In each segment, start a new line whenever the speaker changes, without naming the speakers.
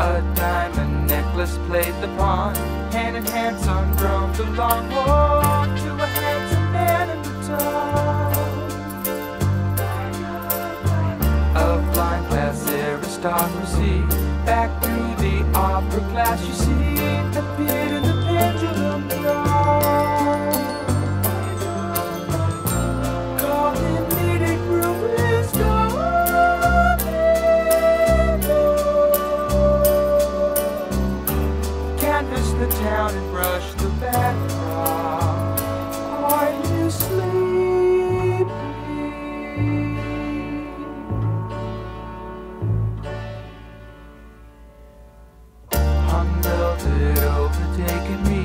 A diamond necklace played the pawn. Hand in hand, son roamed along. Walk to a handsome man in baton. A blind class aristocracy. Back through the opera class, you see, the Canvass the town and brush the backdrop. Are you sleeping? Hung velvet overtaken me,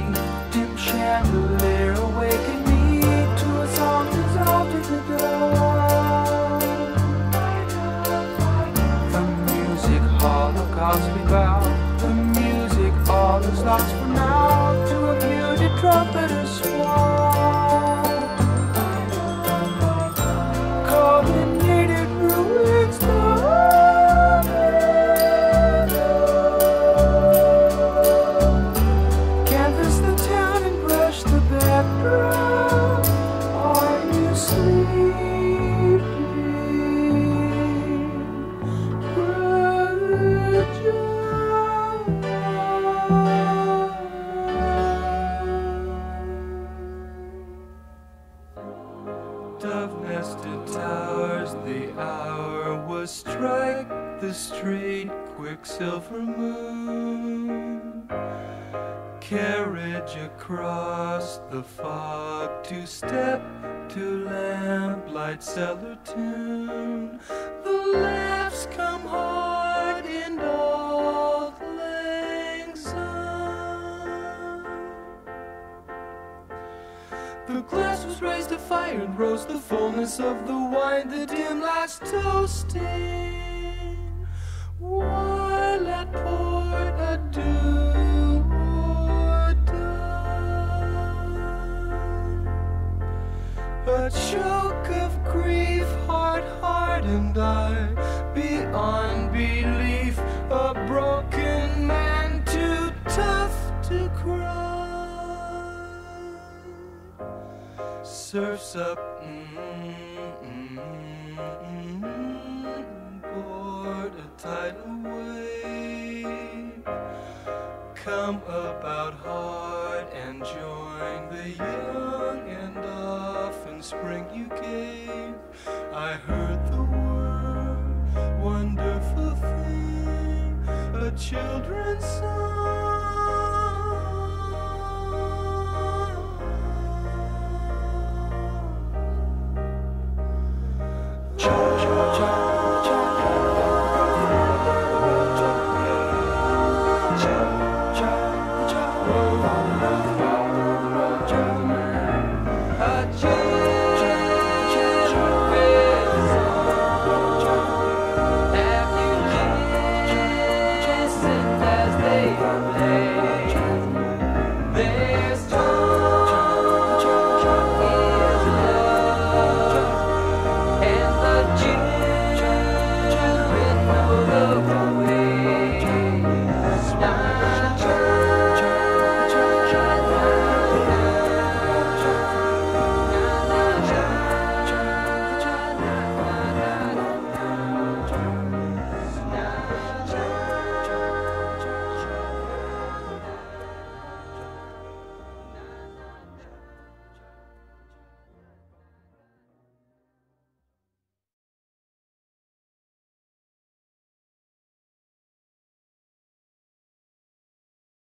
dim chandelier awakened me to lost for now Dove nested towers, the hour was strike the straight quicksilver moon carriage across the fog to step to lamplight cellar tune. The laughs The glass was raised to fire and rose the fullness of the wine, the dim last toasting. While at port adieu or done. A choke of grief, heart hardened I, beyond belief, a broken man too tough to cry. Surfs up, mm, mm, mm, board a tidal wave. Come about hard and join the young and often spring you gave. I heard the word, wonderful thing, a children's song. Church.